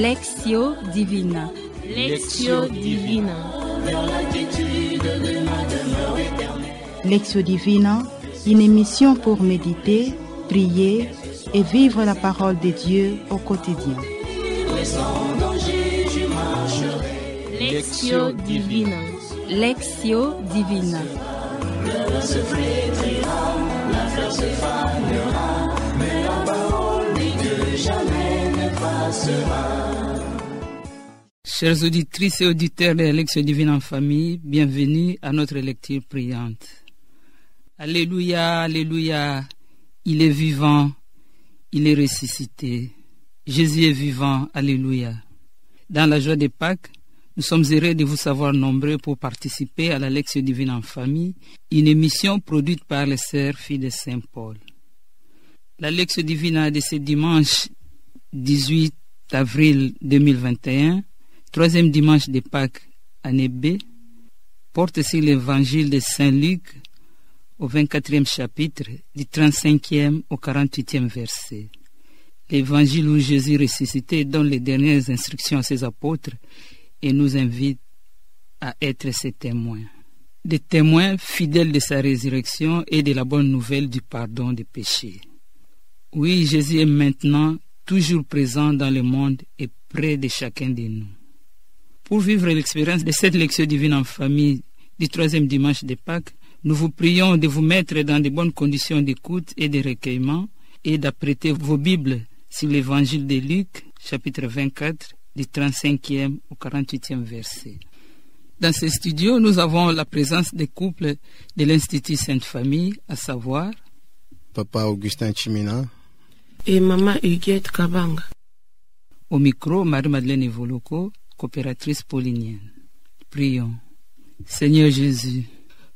Lectio Divina. Lectio Divina. Lectio Divina, une émission pour méditer, prier et vivre la parole de Dieu au quotidien. Lectio Divina. Lectio Divina. Chers auditrices et auditeurs de Lectio Divine en famille, bienvenue à notre lecture priante. Alléluia, Alléluia, il est vivant, il est ressuscité. Jésus est vivant, Alléluia. Dans la joie des Pâques, nous sommes heureux de vous savoir nombreux pour participer à la Lectio Divine en famille, une émission produite par les sœurs filles de Saint Paul. La Lectio Divina de ce dimanche 18 avril 2021, troisième dimanche de Pâques, année B, porte sur l'évangile de Saint Luc au 24e chapitre, du 35e au 48e verset. L'évangile où Jésus ressuscité donne les dernières instructions à ses apôtres et nous invite à être ses témoins. Des témoins fidèles de sa résurrection et de la bonne nouvelle du pardon des péchés. Oui, Jésus est maintenant toujours présent dans le monde et près de chacun de nous. Pour vivre l'expérience de cette lecture divine en famille du troisième dimanche de Pâques, nous vous prions de vous mettre dans de bonnes conditions d'écoute et de recueillement et d'apprêter vos Bibles sur l'évangile de Luc, chapitre 24, du 35e au 48e verset. Dans ce studio, nous avons la présence des couples de l'Institut Sainte Famille, à savoir Papa Augustin Chimina, Et Maman Huguette Kabanga. au micro Marie-Madeleine Evoloko, coopératrice paulinienne. Prions. Seigneur Jésus,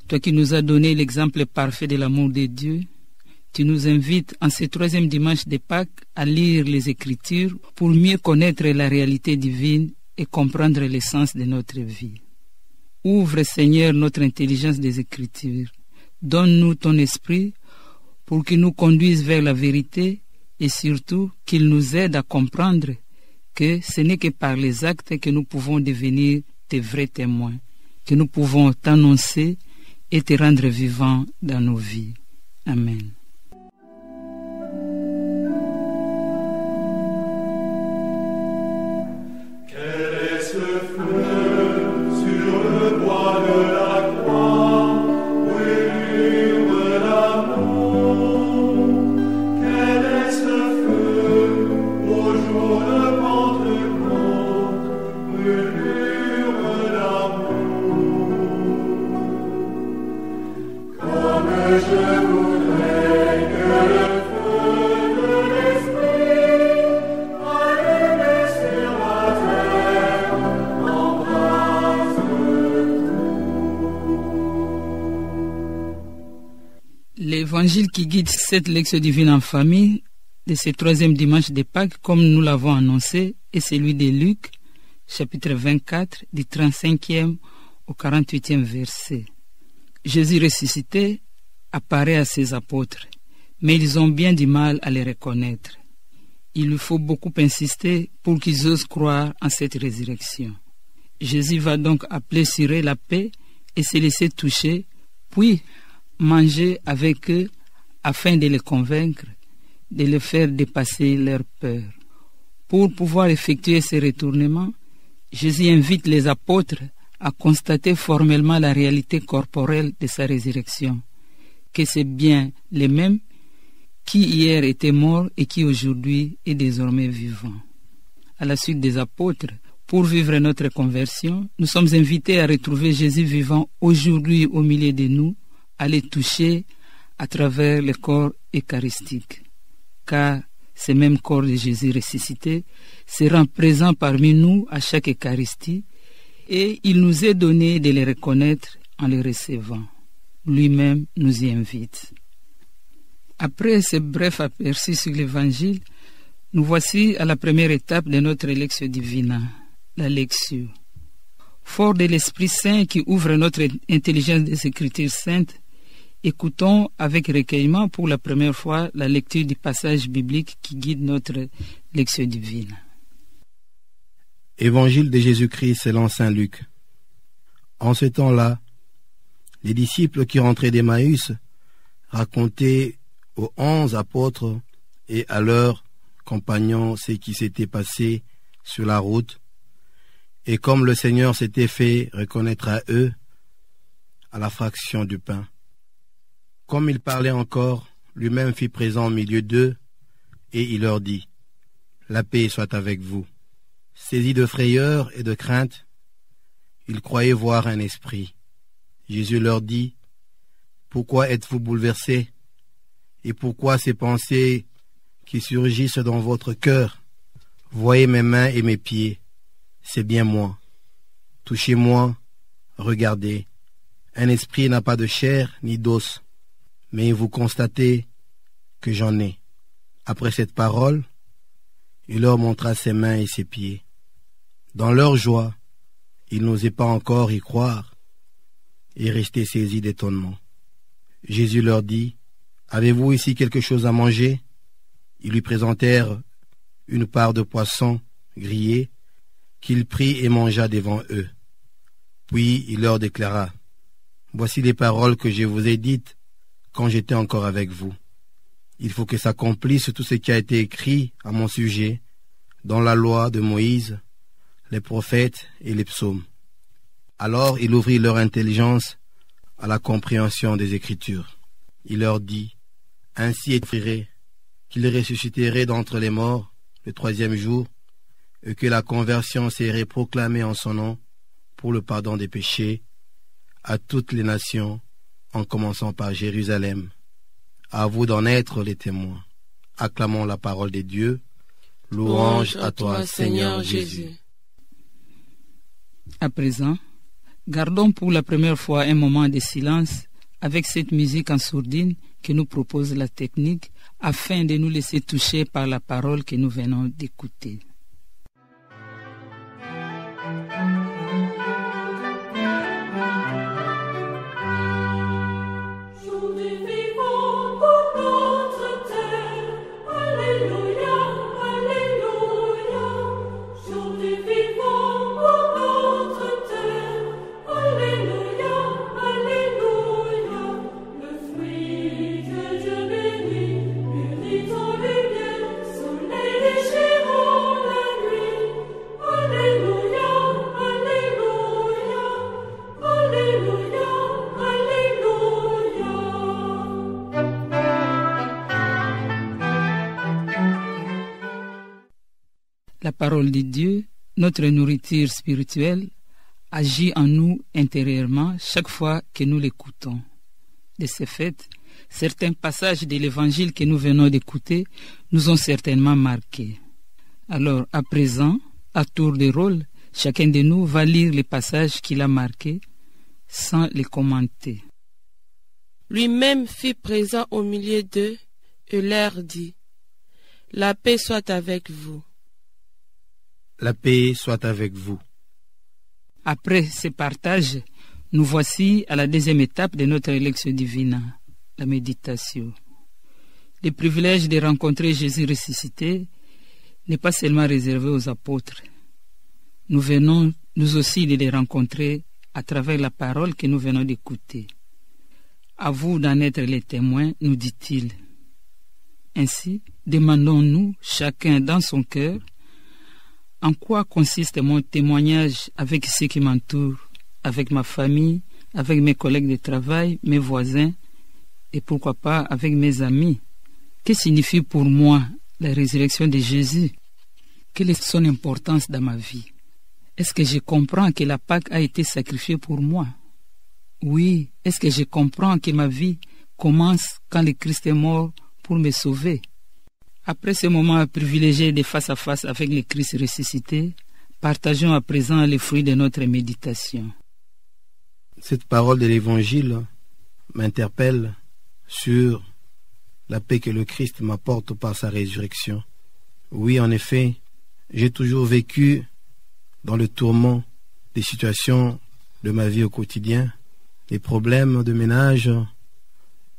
toi qui nous as donné l'exemple parfait de l'amour de Dieu, tu nous invites en ce troisième dimanche de Pâques à lire les Écritures pour mieux connaître la réalité divine et comprendre l'essence de notre vie. Ouvre, Seigneur, notre intelligence des Écritures. Donne-nous ton esprit pour qu'il nous conduise vers la vérité et surtout qu'il nous aide à comprendre que ce n'est que par les actes que nous pouvons devenir des vrais témoins, que nous pouvons t'annoncer et te rendre vivant dans nos vies. Amen. L'évangile qui guide cette lecture divine en famille de ce troisième dimanche de Pâques, comme nous l'avons annoncé, est celui de Luc, chapitre 24, du 35e au 48e verset. Jésus ressuscité apparaît à ses apôtres, mais ils ont bien du mal à les reconnaître. Il lui faut beaucoup insister pour qu'ils osent croire en cette résurrection. Jésus va donc appeler sur eux la paix et se laisser toucher, puis manger avec eux afin de les convaincre, de les faire dépasser leur peur. Pour pouvoir effectuer ce retournement, Jésus invite les apôtres à constater formellement la réalité corporelle de sa résurrection, que c'est bien les mêmes qui hier était mort et qui aujourd'hui est désormais vivant. À la suite des apôtres, pour vivre notre conversion, nous sommes invités à retrouver Jésus vivant aujourd'hui au milieu de nous, à les toucher à travers le corps eucharistique. Car ce même corps de Jésus ressuscité se rend présent parmi nous à chaque Eucharistie et il nous est donné de les reconnaître en les recevant. Lui-même nous y invite. Après ce bref aperçu sur l'Évangile, nous voici à la première étape de notre élection divine, la lecture. Fort de l'Esprit Saint qui ouvre notre intelligence des Écritures saintes, écoutons avec recueillement pour la première fois la lecture du passage biblique qui guide notre lecture divine. Évangile de Jésus-Christ selon Saint Luc. En ce temps-là, les disciples qui rentraient d'Emmaüs racontaient aux onze apôtres et à leurs compagnons ce qui s'était passé sur la route, et comme le Seigneur s'était fait reconnaître à eux à la fraction du pain. Comme il parlait encore, lui-même fit présent au milieu d'eux, et il leur dit, La paix soit avec vous. Saisis de frayeur et de crainte, ils croyaient voir un esprit. Jésus leur dit, Pourquoi êtes-vous bouleversés? Et pourquoi ces pensées qui surgissent dans votre cœur? Voyez mes mains et mes pieds, c'est bien moi. Touchez-moi, regardez. Un esprit n'a pas de chair ni d'os, mais vous constatez que j'en ai. Après cette parole, il leur montra ses mains et ses pieds. Dans leur joie, ils n'osaient pas encore y croire et restaient saisis d'étonnement. Jésus leur dit, Avez-vous ici quelque chose à manger? Ils lui présentèrent une part de poisson grillé qu'il prit et mangea devant eux. Puis il leur déclara, Voici les paroles que je vous ai dites quand j'étais encore avec vous. Il faut que s'accomplisse tout ce qui a été écrit à mon sujet dans la loi de Moïse, les prophètes et les psaumes. Alors il ouvrit leur intelligence à la compréhension des Écritures. Il leur dit, Ainsi écrirait qu'il ressusciterait d'entre les morts le troisième jour, et que la conversion serait proclamée en son nom pour le pardon des péchés à toutes les nations, en commençant par Jérusalem. À vous d'en être les témoins. Acclamons la parole de Dieu. Louange à toi, Seigneur Jésus. À présent, gardons pour la première fois un moment de silence avec cette musique en sourdine que nous propose la technique afin de nous laisser toucher par la parole que nous venons d'écouter. La parole de Dieu, notre nourriture spirituelle, agit en nous intérieurement chaque fois que nous l'écoutons. De ce fait, certains passages de l'évangile que nous venons d'écouter nous ont certainement marqués. Alors, à présent, à tour de rôle, chacun de nous va lire les passages qu'il a marqués sans les commenter. Lui-même fit présent au milieu d'eux et leur dit, La paix soit avec vous. La paix soit avec vous. Après ce partage, nous voici à la deuxième étape de notre élection divine, la méditation. Le privilège de rencontrer Jésus ressuscité n'est pas seulement réservé aux apôtres. Nous venons, nous aussi, de les rencontrer à travers la parole que nous venons d'écouter. À vous d'en être les témoins, nous dit-il. Ainsi, demandons-nous, chacun dans son cœur, en quoi consiste mon témoignage avec ceux qui m'entourent, avec ma famille, avec mes collègues de travail, mes voisins, et pourquoi pas avec mes amis? Que signifie pour moi la résurrection de Jésus? Quelle est son importance dans ma vie? Est-ce que je comprends que la Pâque a été sacrifiée pour moi? Oui, est-ce que je comprends que ma vie commence quand le Christ est mort pour me sauver? Après ce moment privilégié de face à face avec le Christ ressuscité, partageons à présent les fruits de notre méditation. Cette parole de l'Évangile m'interpelle sur la paix que le Christ m'apporte par sa résurrection. Oui, en effet, j'ai toujours vécu dans le tourment des situations de ma vie au quotidien, des problèmes de ménage,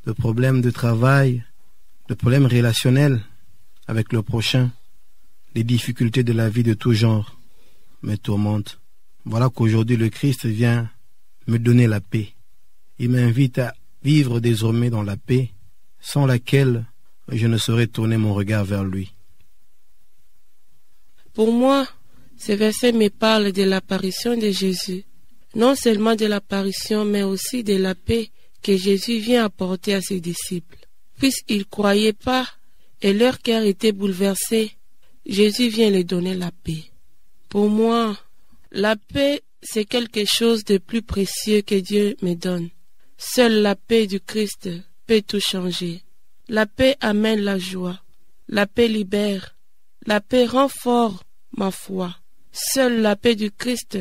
des problèmes de travail, des problèmes relationnels avec le prochain, les difficultés de la vie de tout genre. me tourmente. Voilà qu'aujourd'hui le Christ vient me donner la paix. Il m'invite à vivre désormais dans la paix, sans laquelle je ne saurais tourner mon regard vers lui. Pour moi, ce verset me parle de l'apparition de Jésus. Non seulement de l'apparition, mais aussi de la paix que Jésus vient apporter à ses disciples. Puisqu'ils ne croyaient pas et leur cœur était bouleversé, Jésus vient leur donner la paix. Pour moi, la paix, c'est quelque chose de plus précieux que Dieu me donne. Seule la paix du Christ peut tout changer. La paix amène la joie. La paix libère. La paix rend fort ma foi. Seule la paix du Christ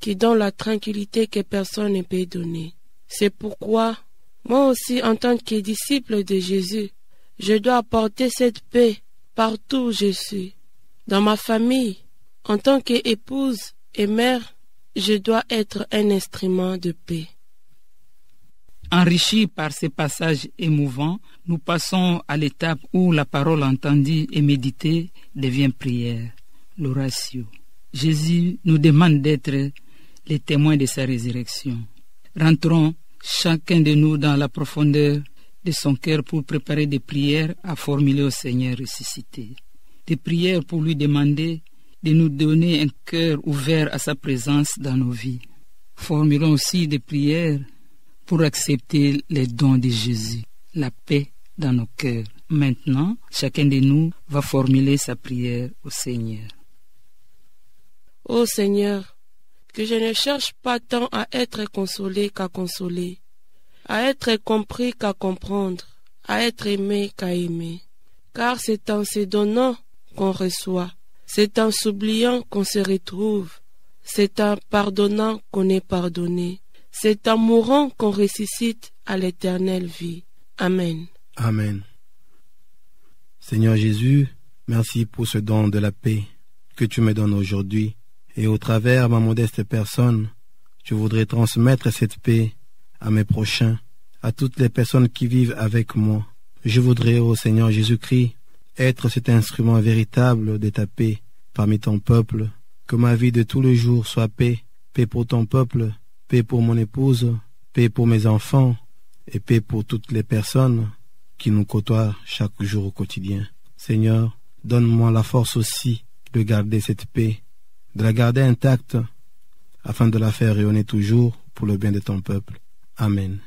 qui donne la tranquillité que personne ne peut donner. C'est pourquoi, moi aussi, en tant que disciple de Jésus, je dois apporter cette paix partout où je suis. Dans ma famille, en tant qu'épouse et mère, je dois être un instrument de paix. Enrichis par ces passages émouvants, nous passons à l'étape où la parole entendue et méditée devient prière, l'oratio. Jésus nous demande d'être les témoins de sa résurrection. Rentrons chacun de nous dans la profondeur de son cœur pour préparer des prières à formuler au Seigneur ressuscité. Des prières pour lui demander de nous donner un cœur ouvert à sa présence dans nos vies. Formulons aussi des prières pour accepter les dons de Jésus, la paix dans nos cœurs. Maintenant, chacun de nous va formuler sa prière au Seigneur. Ô Seigneur, que je ne cherche pas tant à être consolé qu'à consoler, à être compris qu'à comprendre, à être aimé qu'à aimer. Car c'est en se donnant qu'on reçoit, c'est en s'oubliant qu'on se retrouve, c'est en pardonnant qu'on est pardonné, c'est en mourant qu'on ressuscite à l'éternelle vie. Amen. Amen. Seigneur Jésus, merci pour ce don de la paix que tu me donnes aujourd'hui. Et au travers ma modeste personne, je voudrais transmettre cette paix à mes prochains, à toutes les personnes qui vivent avec moi. Je voudrais, ô Seigneur Jésus-Christ, être cet instrument véritable de ta paix parmi ton peuple, que ma vie de tous les jours soit paix, paix pour ton peuple, paix pour mon épouse, paix pour mes enfants, et paix pour toutes les personnes qui nous côtoient chaque jour au quotidien. Seigneur, donne-moi la force aussi de garder cette paix, de la garder intacte, afin de la faire rayonner toujours pour le bien de ton peuple. Amen.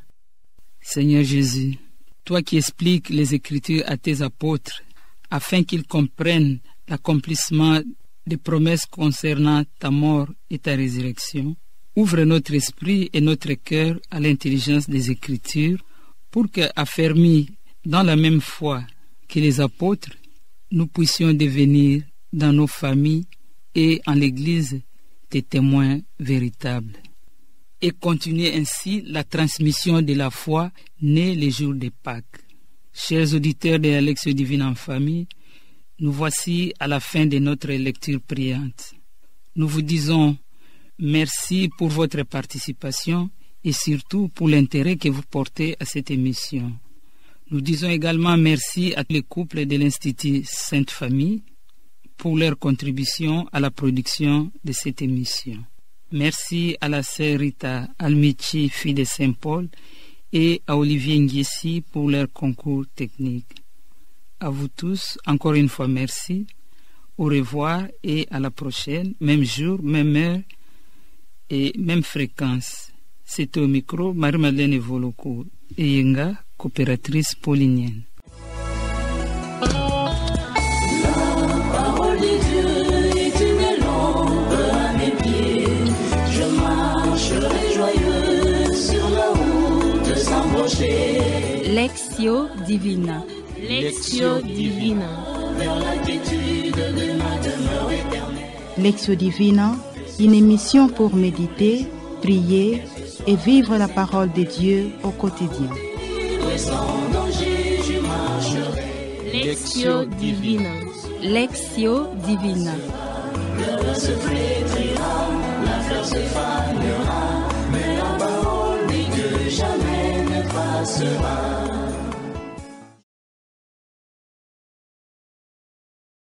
Seigneur Jésus, toi qui expliques les Écritures à tes apôtres, afin qu'ils comprennent l'accomplissement des promesses concernant ta mort et ta résurrection, ouvre notre esprit et notre cœur à l'intelligence des Écritures pour que, affermis dans la même foi que les apôtres, nous puissions devenir dans nos familles et en l'Église des témoins véritables et continuer ainsi la transmission de la foi née les jours de Pâques. Chers auditeurs de la divine en famille, nous voici à la fin de notre lecture priante. Nous vous disons merci pour votre participation et surtout pour l'intérêt que vous portez à cette émission. Nous disons également merci à tous les couples de l'Institut Sainte Famille pour leur contribution à la production de cette émission. Merci à la sœur Rita Almichi, fille de Saint-Paul, et à Olivier Nguessi pour leur concours technique. À vous tous, encore une fois, merci. Au revoir et à la prochaine, même jour, même heure et même fréquence. C'était au micro Marie-Madeleine et Yenga, coopératrice paulinienne. Lectio Divina. Lectio Divina. Lectio Divina, une émission pour méditer, prier et vivre la parole de Dieu au quotidien. Lectio Divina. Lectio Divina. Le se flétrira, la fleur se fanera, sera.